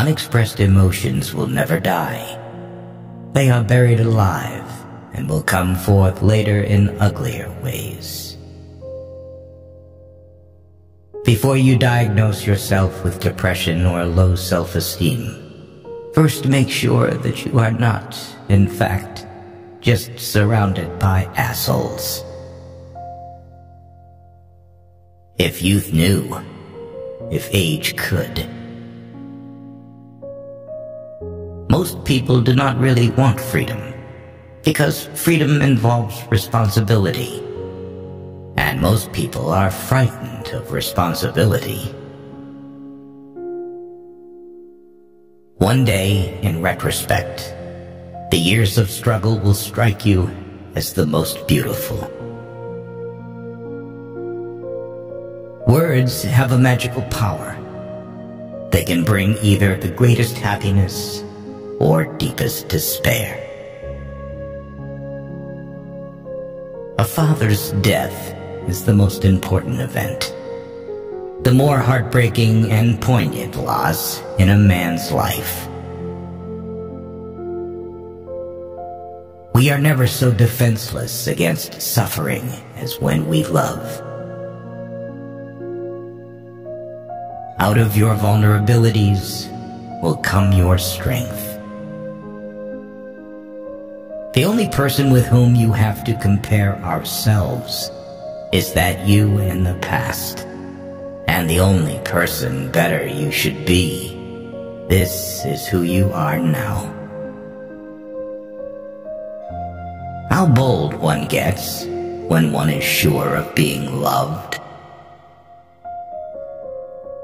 Unexpressed emotions will never die. They are buried alive and will come forth later in uglier ways. Before you diagnose yourself with depression or low self-esteem, first make sure that you are not, in fact, just surrounded by assholes. If youth knew, if age could. Most people do not really want freedom, because freedom involves responsibility. And most people are frightened of responsibility. One day, in retrospect, the years of struggle will strike you as the most beautiful. Words have a magical power. They can bring either the greatest happiness or deepest despair. A father's death is the most important event. The more heartbreaking and poignant loss in a man's life. We are never so defenseless against suffering as when we love. Out of your vulnerabilities will come your strength. The only person with whom you have to compare ourselves is that you in the past. And the only person better you should be. This is who you are now. How bold one gets when one is sure of being loved.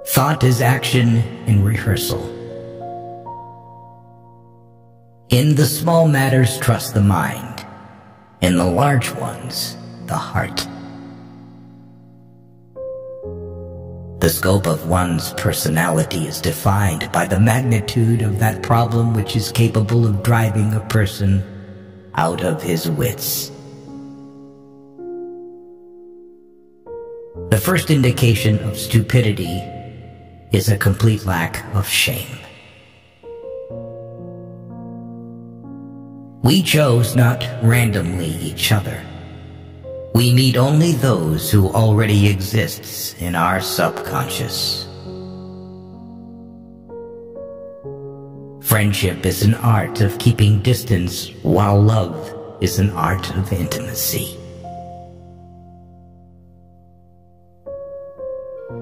Thought is action in rehearsal. In the small matters, trust the mind. In the large ones, the heart. The scope of one's personality is defined by the magnitude of that problem which is capable of driving a person out of his wits. The first indication of stupidity is a complete lack of shame. We chose not randomly each other. We meet only those who already exists in our subconscious. Friendship is an art of keeping distance, while love is an art of intimacy.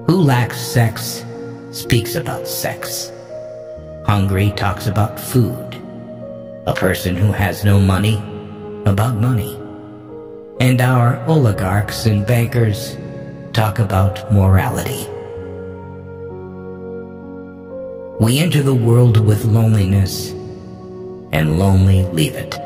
Who lacks sex speaks about sex. Hungry talks about food. A person who has no money about money. And our oligarchs and bankers talk about morality. We enter the world with loneliness and lonely leave it.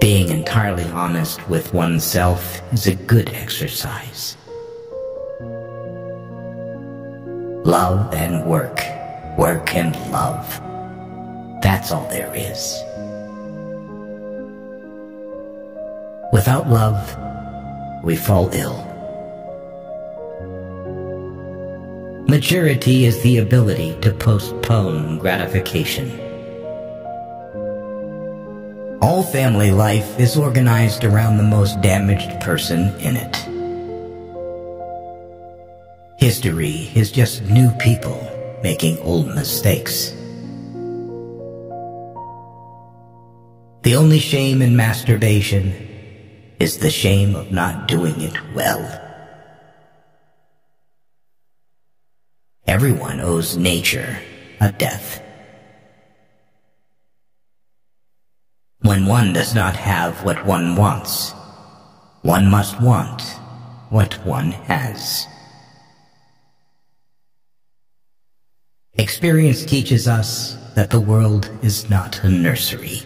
Being entirely honest with oneself is a good exercise. Love and work work and love. That's all there is. Without love, we fall ill. Maturity is the ability to postpone gratification. All family life is organized around the most damaged person in it. History is just new people making old mistakes. The only shame in masturbation is the shame of not doing it well. Everyone owes nature a death. When one does not have what one wants, one must want what one has. Experience teaches us that the world is not a nursery.